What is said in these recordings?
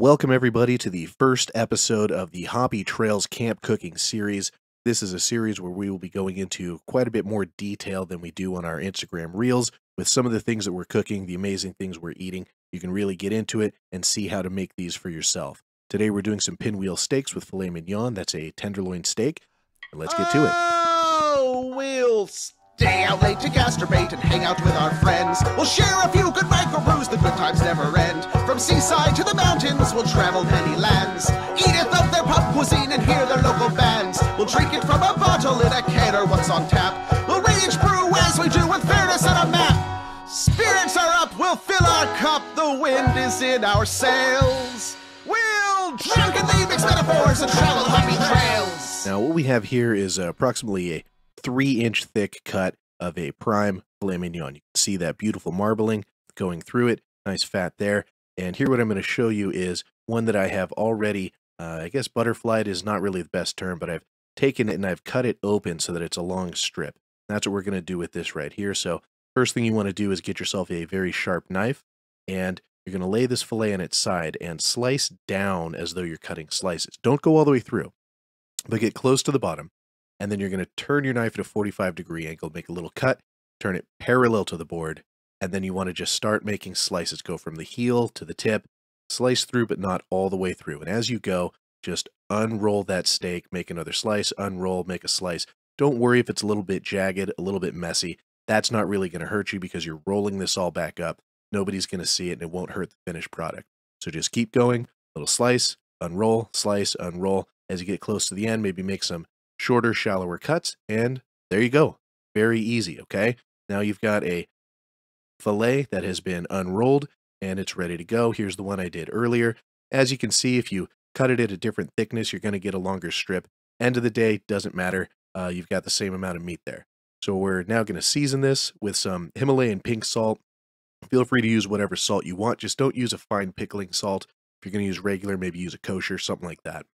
Welcome, everybody, to the first episode of the Hoppy Trails Camp Cooking Series. This is a series where we will be going into quite a bit more detail than we do on our Instagram Reels with some of the things that we're cooking, the amazing things we're eating. You can really get into it and see how to make these for yourself. Today, we're doing some pinwheel steaks with filet mignon. That's a tenderloin steak. And let's get to it. Oh, we'll stay out late to gastrobate and hang out with our friends. We'll share a few good microbrews, the good times never end. From seaside to the mountains, we'll travel many lands. Eat it of their pub cuisine and hear their local bands. We'll drink it from a bottle in a can or what's on tap. We'll rage brew as we do with fairness and a map. Spirits are up, we'll fill our cup, the wind is in our sails. We'll drunkenly mix metaphors and travel happy trails. Now, what we have here is uh, approximately a three inch thick cut of a prime filet mignon. You can see that beautiful marbling going through it, nice fat there. And here, what I'm going to show you is one that I have already, uh, I guess butterflied is not really the best term, but I've taken it and I've cut it open so that it's a long strip. That's what we're going to do with this right here. So, first thing you want to do is get yourself a very sharp knife and you're going to lay this filet on its side and slice down as though you're cutting slices. Don't go all the way through, but get close to the bottom. And then you're going to turn your knife at a 45 degree angle, make a little cut, turn it parallel to the board, and then you want to just start making slices. Go from the heel to the tip, slice through, but not all the way through. And as you go, just unroll that steak, make another slice, unroll, make a slice. Don't worry if it's a little bit jagged, a little bit messy. That's not really going to hurt you because you're rolling this all back up. Nobody's going to see it and it won't hurt the finished product. So just keep going, little slice, unroll, slice, unroll. As you get close to the end, maybe make some shorter, shallower cuts, and there you go. Very easy, okay? Now you've got a fillet that has been unrolled and it's ready to go. Here's the one I did earlier. As you can see, if you cut it at a different thickness, you're going to get a longer strip. End of the day, doesn't matter. Uh, you've got the same amount of meat there. So we're now going to season this with some Himalayan pink salt. Feel free to use whatever salt you want. Just don't use a fine pickling salt. If you're going to use regular, maybe use a kosher, something like that.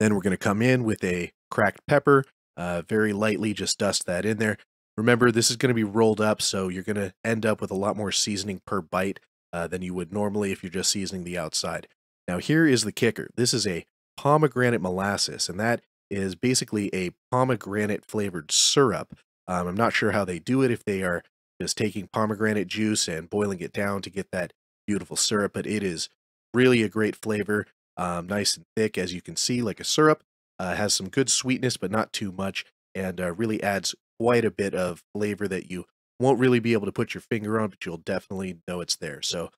Then we're going to come in with a cracked pepper, uh, very lightly just dust that in there. Remember, this is going to be rolled up, so you're going to end up with a lot more seasoning per bite uh, than you would normally if you're just seasoning the outside. Now, here is the kicker. This is a pomegranate molasses, and that is basically a pomegranate flavored syrup. Um, I'm not sure how they do it, if they are just taking pomegranate juice and boiling it down to get that beautiful syrup, but it is really a great flavor um, nice and thick, as you can see, like a syrup. Uh, has some good sweetness, but not too much, and uh, really adds quite a bit of flavor that you won't really be able to put your finger on, but you'll definitely know it's there. So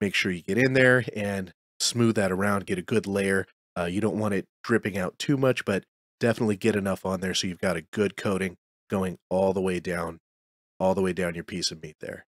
make sure you get in there and smooth that around, get a good layer. Uh, you don't want it dripping out too much, but definitely get enough on there so you've got a good coating going all the way down, all the way down your piece of meat there.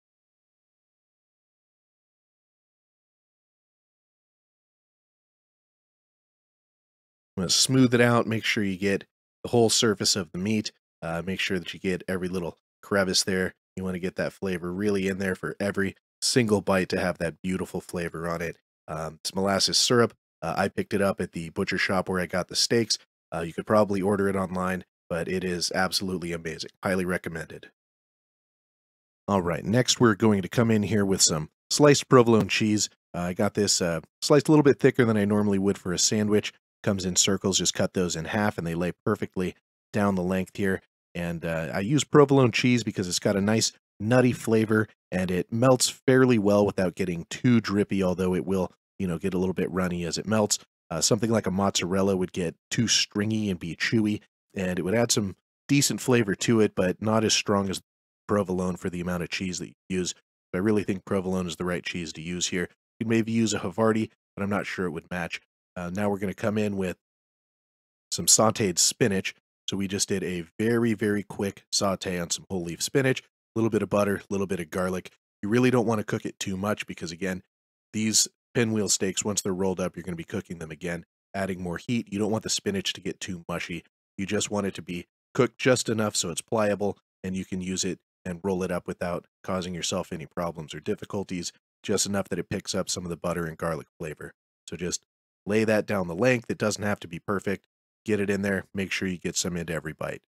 To smooth it out, make sure you get the whole surface of the meat. Uh, make sure that you get every little crevice there. You want to get that flavor really in there for every single bite to have that beautiful flavor on it. Um, it's molasses syrup. Uh, I picked it up at the butcher shop where I got the steaks. Uh, you could probably order it online, but it is absolutely amazing. Highly recommended. All right, next we're going to come in here with some sliced provolone cheese. Uh, I got this uh, sliced a little bit thicker than I normally would for a sandwich comes in circles. Just cut those in half and they lay perfectly down the length here. And uh, I use provolone cheese because it's got a nice nutty flavor and it melts fairly well without getting too drippy, although it will, you know, get a little bit runny as it melts. Uh, something like a mozzarella would get too stringy and be chewy, and it would add some decent flavor to it, but not as strong as provolone for the amount of cheese that you use. I really think provolone is the right cheese to use here. You would maybe use a Havarti, but I'm not sure it would match. Uh, now we're going to come in with some sauteed spinach. So we just did a very, very quick saute on some whole leaf spinach, a little bit of butter, a little bit of garlic. You really don't want to cook it too much because, again, these pinwheel steaks, once they're rolled up, you're going to be cooking them again, adding more heat. You don't want the spinach to get too mushy. You just want it to be cooked just enough so it's pliable and you can use it and roll it up without causing yourself any problems or difficulties, just enough that it picks up some of the butter and garlic flavor. So just lay that down the length. It doesn't have to be perfect. Get it in there. Make sure you get some into every bite.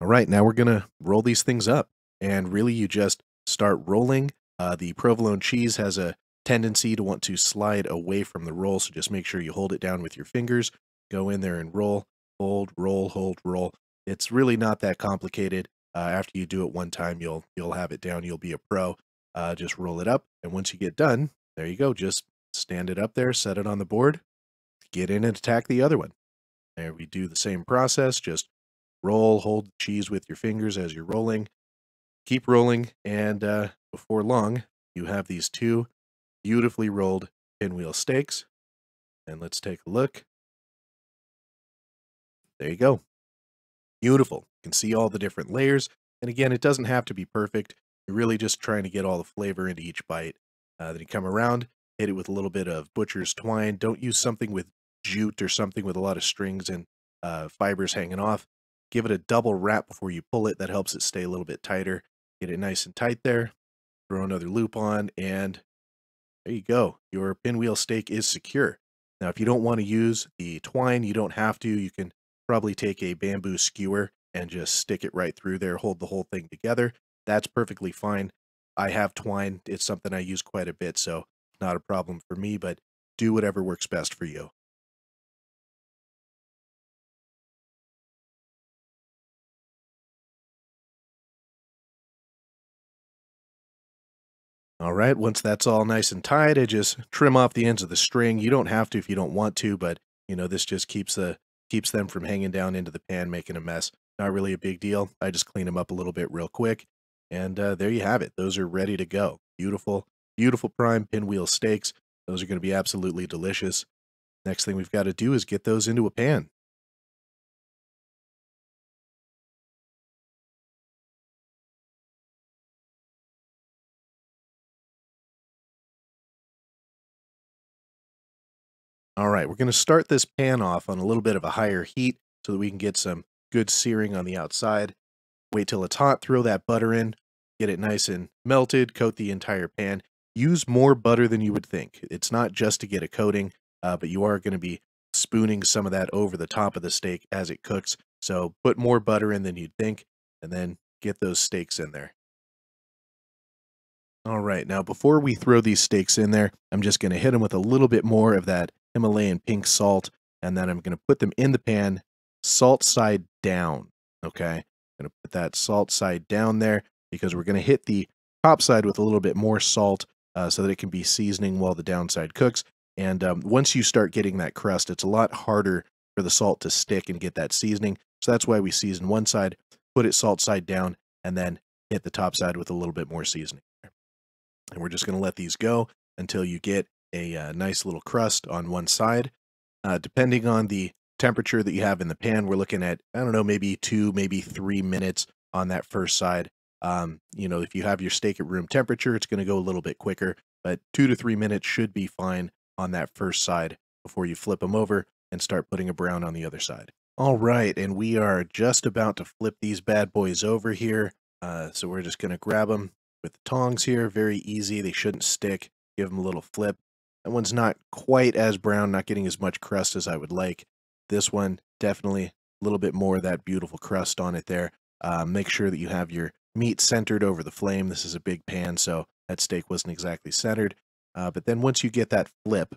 All right, now we're going to roll these things up. And really, you just start rolling Uh, the provolone cheese has a tendency to want to slide away from the roll, so just make sure you hold it down with your fingers. Go in there and roll, hold, roll, hold, roll. It's really not that complicated. Uh, after you do it one time, you'll you'll have it down. You'll be a pro. Uh, just roll it up, and once you get done, there you go. Just stand it up there, set it on the board, get in and attack the other one. There we do the same process. Just roll, hold the cheese with your fingers as you're rolling. Keep rolling, and uh, before long, you have these two beautifully rolled pinwheel steaks. And let's take a look. There you go. Beautiful. You can see all the different layers. And again, it doesn't have to be perfect. You're really just trying to get all the flavor into each bite. Uh, then you come around, hit it with a little bit of butcher's twine. Don't use something with jute or something with a lot of strings and uh, fibers hanging off. Give it a double wrap before you pull it. That helps it stay a little bit tighter. Get it nice and tight there. Throw another loop on, and there you go. Your pinwheel steak is secure. Now, if you don't want to use the twine, you don't have to. You can probably take a bamboo skewer and just stick it right through there, hold the whole thing together. That's perfectly fine. I have twine. It's something I use quite a bit, so not a problem for me, but do whatever works best for you. All right, once that's all nice and tight, I just trim off the ends of the string. You don't have to if you don't want to, but you know, this just keeps the keeps them from hanging down into the pan, making a mess. Not really a big deal. I just clean them up a little bit real quick. And uh, there you have it. Those are ready to go. Beautiful, beautiful prime pinwheel steaks. Those are going to be absolutely delicious. Next thing we've got to do is get those into a pan. All right, we're going to start this pan off on a little bit of a higher heat so that we can get some good searing on the outside. Wait till it's hot, throw that butter in, get it nice and melted, coat the entire pan. Use more butter than you would think. It's not just to get a coating, uh, but you are going to be spooning some of that over the top of the steak as it cooks. So put more butter in than you'd think, and then get those steaks in there. All right, now before we throw these steaks in there, I'm just going to hit them with a little bit more of that Himalayan pink salt, and then I'm going to put them in the pan, salt side down. Okay, going to put that salt side down there because we're going to hit the top side with a little bit more salt uh, so that it can be seasoning while the downside cooks. And um, once you start getting that crust, it's a lot harder for the salt to stick and get that seasoning. So that's why we season one side, put it salt side down, and then hit the top side with a little bit more seasoning. And we're just going to let these go until you get a uh, nice little crust on one side. Uh, depending on the temperature that you have in the pan, we're looking at, I don't know, maybe two, maybe three minutes on that first side. Um, you know, if you have your steak at room temperature, it's going to go a little bit quicker, but two to three minutes should be fine on that first side before you flip them over and start putting a brown on the other side. All right, and we are just about to flip these bad boys over here. Uh, so we're just going to grab them with the tongs here. Very easy. They shouldn't stick. Give them a little flip. That one's not quite as brown, not getting as much crust as I would like. This one, definitely a little bit more of that beautiful crust on it there. Uh, make sure that you have your meat centered over the flame. This is a big pan, so that steak wasn't exactly centered. Uh, but then once you get that flip,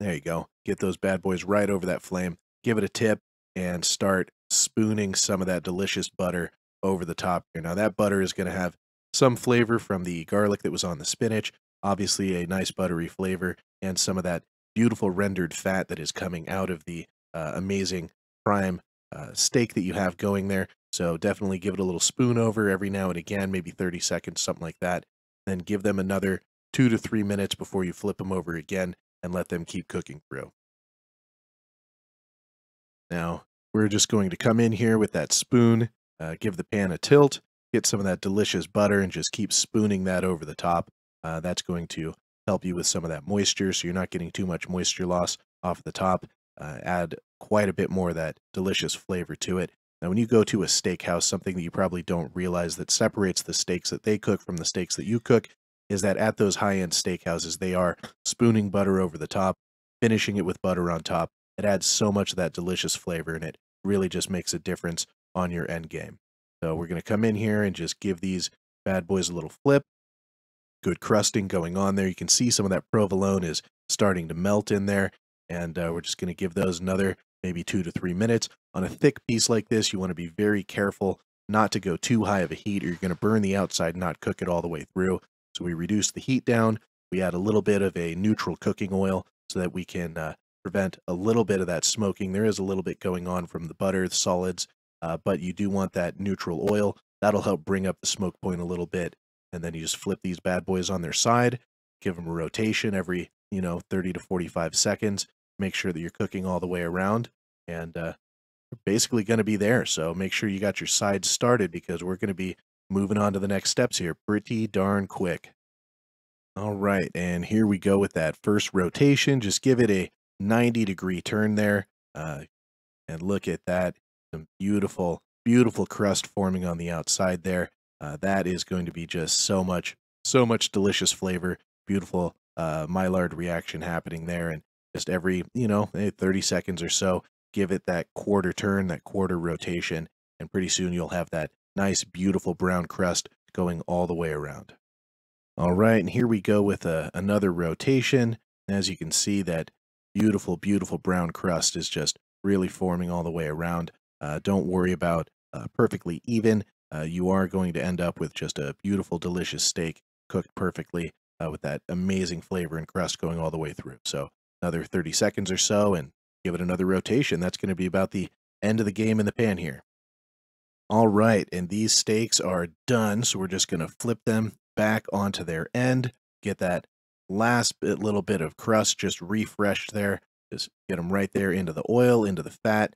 there you go. Get those bad boys right over that flame. Give it a tip and start spooning some of that delicious butter over the top here. Now that butter is going to have some flavor from the garlic that was on the spinach, obviously a nice buttery flavor and some of that beautiful rendered fat that is coming out of the uh, amazing prime uh, steak that you have going there. So definitely give it a little spoon over every now and again, maybe 30 seconds, something like that. Then give them another two to three minutes before you flip them over again and let them keep cooking through. Now, we're just going to come in here with that spoon, uh, give the pan a tilt, get some of that delicious butter, and just keep spooning that over the top. Uh, that's going to help you with some of that moisture so you're not getting too much moisture loss off the top. Uh, add quite a bit more of that delicious flavor to it. Now, when you go to a steakhouse, something that you probably don't realize that separates the steaks that they cook from the steaks that you cook is that at those high end steakhouses, they are spooning butter over the top, finishing it with butter on top. It adds so much of that delicious flavor and it really just makes a difference on your end game. So, we're going to come in here and just give these bad boys a little flip good crusting going on there. You can see some of that provolone is starting to melt in there. And uh, we're just going to give those another maybe two to three minutes. On a thick piece like this, you want to be very careful not to go too high of a heat or you're going to burn the outside, not cook it all the way through. So we reduce the heat down. We add a little bit of a neutral cooking oil so that we can uh, prevent a little bit of that smoking. There is a little bit going on from the butter, the solids, uh, but you do want that neutral oil. That'll help bring up the smoke point a little bit. And then you just flip these bad boys on their side, give them a rotation every, you know, 30 to 45 seconds. Make sure that you're cooking all the way around. And uh, we're basically going to be there. So make sure you got your sides started because we're going to be moving on to the next steps here pretty darn quick. All right, and here we go with that first rotation. Just give it a 90 degree turn there. Uh, and look at that. Some beautiful, beautiful crust forming on the outside there. Uh, that is going to be just so much, so much delicious flavor. Beautiful uh, Maillard reaction happening there. And just every, you know, 30 seconds or so, give it that quarter turn, that quarter rotation, and pretty soon you'll have that nice, beautiful brown crust going all the way around. All right, and here we go with a, uh, another rotation. As you can see, that beautiful, beautiful brown crust is just really forming all the way around. Uh, don't worry about uh, perfectly even. Uh, you are going to end up with just a beautiful, delicious steak cooked perfectly uh, with that amazing flavor and crust going all the way through. So another 30 seconds or so and give it another rotation. That's going to be about the end of the game in the pan here. All right, and these steaks are done, so we're just going to flip them back onto their end, get that last bit, little bit of crust just refreshed there. Just get them right there into the oil, into the fat,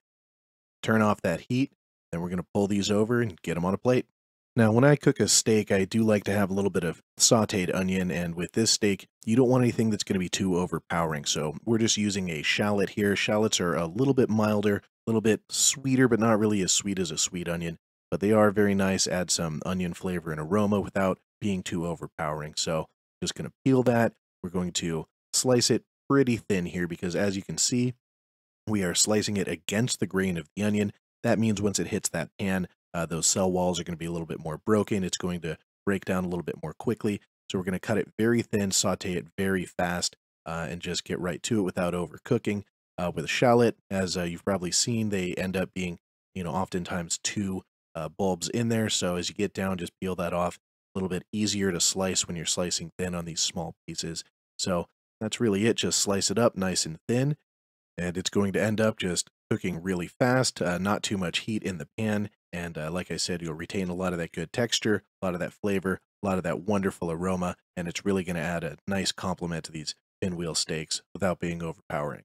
turn off that heat. Then we're going to pull these over and get them on a plate. Now, when I cook a steak, I do like to have a little bit of sauteed onion, and with this steak, you don't want anything that's going to be too overpowering. So we're just using a shallot here. Shallots are a little bit milder, a little bit sweeter, but not really as sweet as a sweet onion. But they are very nice, add some onion flavor and aroma without being too overpowering. So just going to peel that. We're going to slice it pretty thin here because as you can see, we are slicing it against the grain of the onion. That means once it hits that pan, uh, those cell walls are going to be a little bit more broken. It's going to break down a little bit more quickly. So we're going to cut it very thin, saute it very fast, uh, and just get right to it without overcooking. Uh, with a shallot, as uh, you've probably seen, they end up being, you know, oftentimes two uh, bulbs in there. So as you get down, just peel that off. A little bit easier to slice when you're slicing thin on these small pieces. So that's really it. Just slice it up nice and thin. And it's going to end up just cooking really fast, uh, not too much heat in the pan, and uh, like I said, you'll retain a lot of that good texture, a lot of that flavor, a lot of that wonderful aroma, and it's really going to add a nice complement to these pinwheel steaks without being overpowering.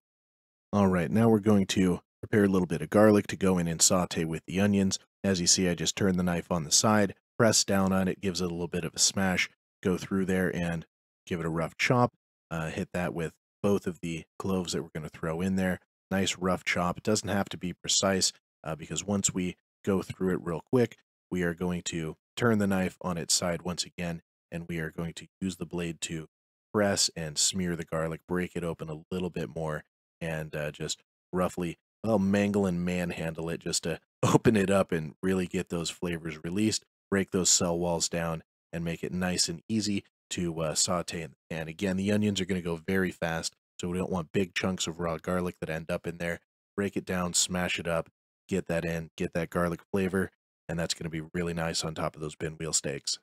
All right, now we're going to prepare a little bit of garlic to go in and saute with the onions. As you see, I just turned the knife on the side, press down on it, gives it a little bit of a smash, go through there and give it a rough chop. Uh, hit that with both of the cloves that we're going to throw in there. Nice rough chop. It doesn't have to be precise uh, because once we go through it real quick. We are going to turn the knife on its side once again, and we are going to use the blade to press and smear the garlic, break it open a little bit more, and uh, just roughly, well, mangle and manhandle it just to open it up and really get those flavors released, break those cell walls down, and make it nice and easy to uh, saute pan. Again, the onions are going to go very fast, so we don't want big chunks of raw garlic that end up in there. Break it down, smash it up, get that in, get that garlic flavor, and that's going to be really nice on top of those pinwheel steaks.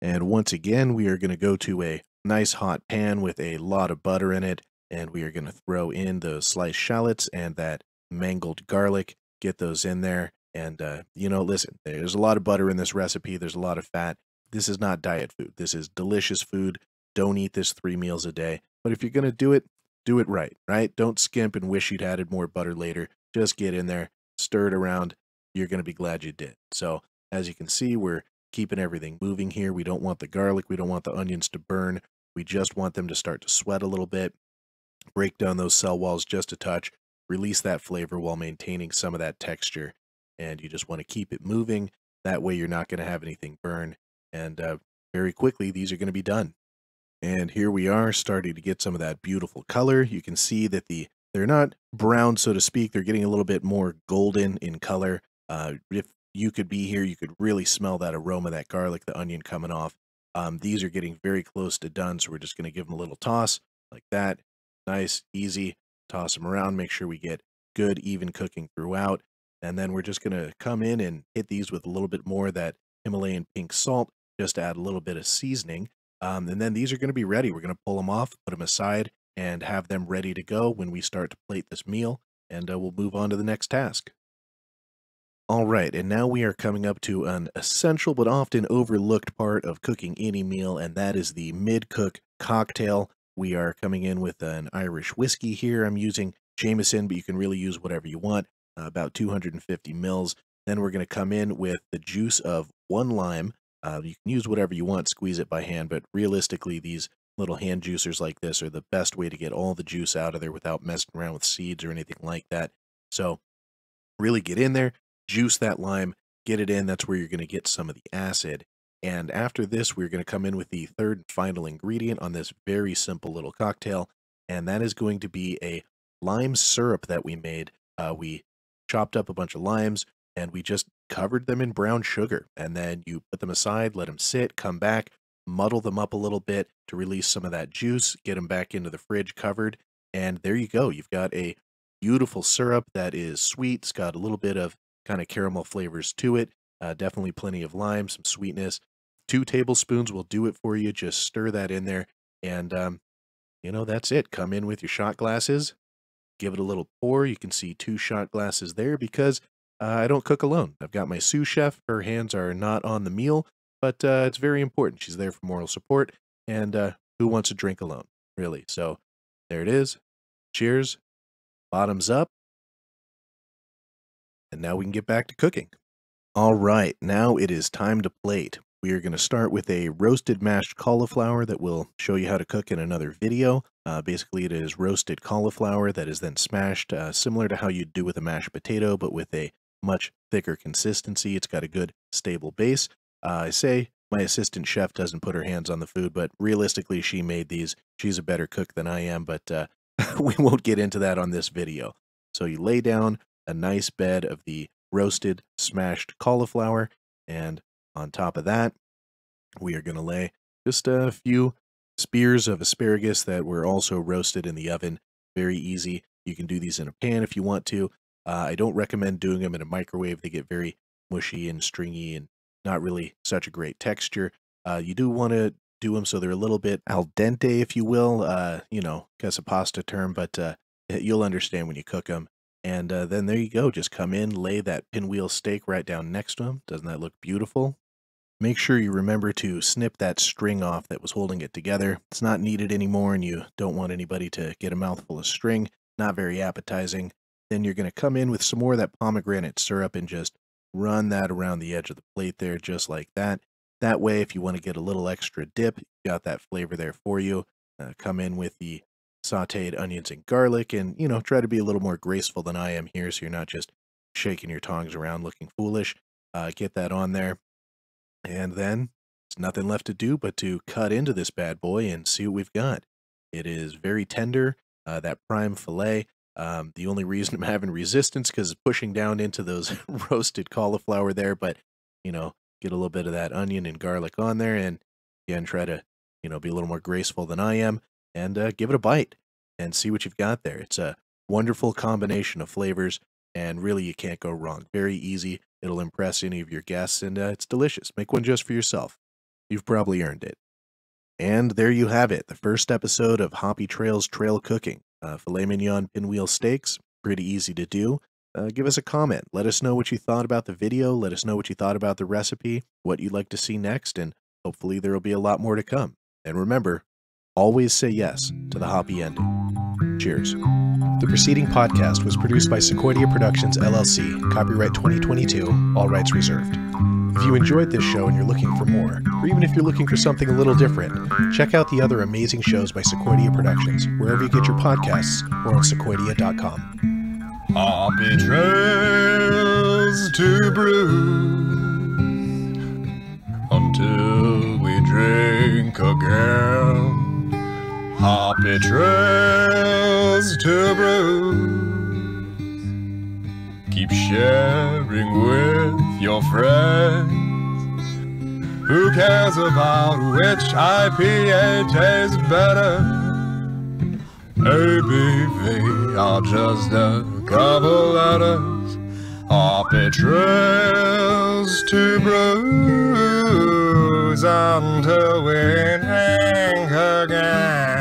And once again, we are going to go to a nice hot pan with a lot of butter in it, and we are going to throw in those sliced shallots and that mangled garlic, get those in there. And, uh, you know, listen, there's a lot of butter in this recipe, there's a lot of fat. This is not diet food. This is delicious food. Don't eat this three meals a day. But if you're going to do it, do it right, right? Don't skimp and wish you'd added more butter later. Just get in there, stir it around. You're going to be glad you did. So as you can see, we're keeping everything moving here. We don't want the garlic. We don't want the onions to burn. We just want them to start to sweat a little bit, break down those cell walls just a touch, release that flavor while maintaining some of that texture. And you just want to keep it moving. That way you're not going to have anything burn. And uh, very quickly, these are going to be done. And here we are starting to get some of that beautiful color. You can see that the they're not brown, so to speak. They're getting a little bit more golden in color. Uh, if you could be here, you could really smell that aroma, that garlic, the onion coming off. Um, these are getting very close to done, so we're just going to give them a little toss like that. Nice, easy. Toss them around, make sure we get good, even cooking throughout. And then we're just going to come in and hit these with a little bit more of that Himalayan pink salt, just to add a little bit of seasoning. Um, and then these are going to be ready. We're going to pull them off, put them aside, and have them ready to go when we start to plate this meal. And uh, we'll move on to the next task. All right, and now we are coming up to an essential but often overlooked part of cooking any meal, and that is the mid-cook cocktail. We are coming in with an Irish whiskey here. I'm using Jameson, but you can really use whatever you want, uh, about 250 mils. Then we're going to come in with the juice of one lime. Uh, you can use whatever you want, squeeze it by hand, but realistically, these little hand juicers like this are the best way to get all the juice out of there without messing around with seeds or anything like that. So really get in there, juice that lime, get it in. That's where you're going to get some of the acid. And after this, we're going to come in with the third and final ingredient on this very simple little cocktail. And that is going to be a lime syrup that we made. Uh, we chopped up a bunch of limes and we just covered them in brown sugar. And then you put them aside, let them sit, come back, muddle them up a little bit to release some of that juice, get them back into the fridge covered. And there you go. You've got a beautiful syrup that is sweet. It's got a little bit of kind of caramel flavors to it. Uh, definitely plenty of lime, some sweetness. Two tablespoons will do it for you. Just stir that in there. And, um, you know, that's it. Come in with your shot glasses. Give it a little pour. You can see two shot glasses there because uh, I don't cook alone. I've got my sous chef. Her hands are not on the meal, but uh, it's very important. She's there for moral support. And uh, who wants a drink alone, really? So there it is. Cheers. Bottoms up. And now we can get back to cooking. All right, now it is time to plate. We are going to start with a roasted mashed cauliflower that we'll show you how to cook in another video. Uh, basically, it is roasted cauliflower that is then smashed, uh, similar to how you'd do with a mashed potato, but with a much thicker consistency. It's got a good, stable base. Uh, I say my assistant chef doesn't put her hands on the food, but realistically, she made these. She's a better cook than I am, but uh, we won't get into that on this video. So you lay down a nice bed of the roasted smashed cauliflower. And on top of that, we are going to lay just a few spears of asparagus that were also roasted in the oven. Very easy. You can do these in a pan if you want to. Uh, I don't recommend doing them in a microwave. They get very mushy and stringy and not really such a great texture. Uh, you do want to do them so they're a little bit al dente, if you will. Uh, you know, guess a pasta term, but uh, you'll understand when you cook them. And uh, then there you go. Just come in, lay that pinwheel steak right down next to them. Doesn't that look beautiful? Make sure you remember to snip that string off that was holding it together. It's not needed anymore and you don't want anybody to get a mouthful of string. Not very appetizing. Then you're going to come in with some more of that pomegranate syrup and just run that around the edge of the plate there just like that. That way, if you want to get a little extra dip, you got that flavor there for you. Uh, come in with the sauteed onions and garlic and, you know, try to be a little more graceful than I am here so you're not just shaking your tongs around looking foolish. Uh, get that on there. And then there's nothing left to do but to cut into this bad boy and see what we've got. It is very tender, uh, that prime filet. Um, the only reason I'm having resistance because pushing down into those roasted cauliflower there, but, you know, get a little bit of that onion and garlic on there and again, try to, you know, be a little more graceful than I am and uh, give it a bite and see what you've got there. It's a wonderful combination of flavors, and really you can't go wrong. Very easy. It'll impress any of your guests, and uh, it's delicious. Make one just for yourself. You've probably earned it. And there you have it, the first episode of Hoppy Trails Trail Cooking. Uh, filet mignon pinwheel steaks, pretty easy to do. Uh, give us a comment. Let us know what you thought about the video. Let us know what you thought about the recipe, what you'd like to see next, and hopefully there will be a lot more to come. And remember, Always say yes to the hoppy ending. Cheers. The preceding podcast was produced by Sequoia Productions LLC, copyright 2022, all rights reserved. If you enjoyed this show and you're looking for more, or even if you're looking for something a little different, check out the other amazing shows by Sequoia Productions, wherever you get your podcasts, or on sequoia.com. Hoppy trails to brew until we drink again. Happy trails to brew. Keep sharing with your friends. Who cares about which IPA tastes better? ABV are just a couple letters. Hoppy trails to bruise until we drink again.